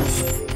Thanks.